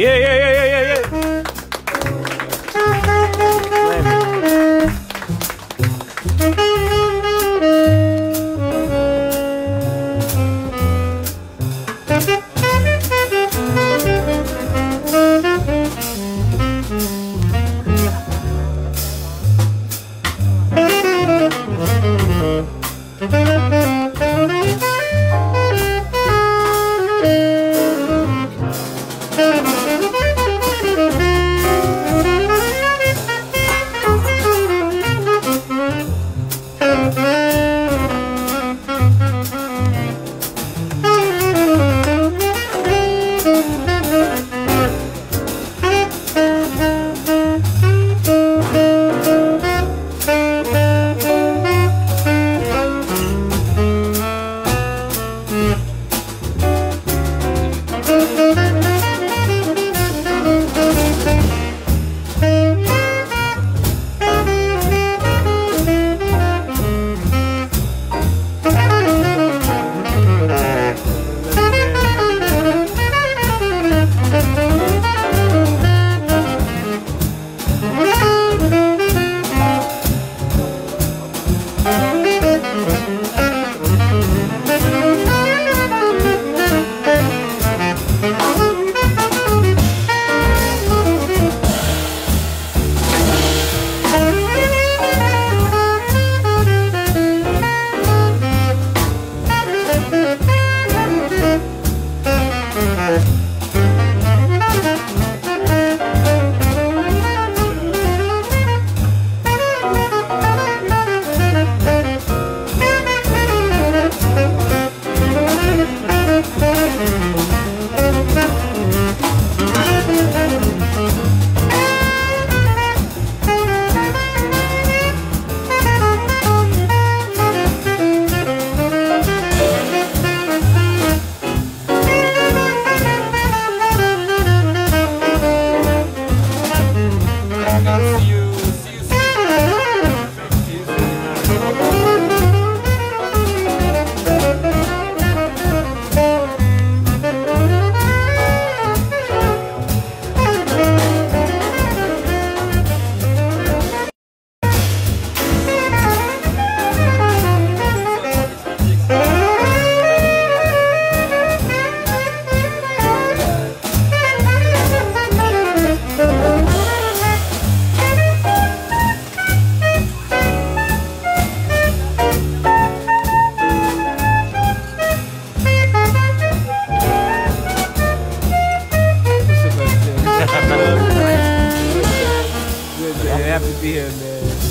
Yeah, yeah. happy to be here, man.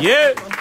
Yeah.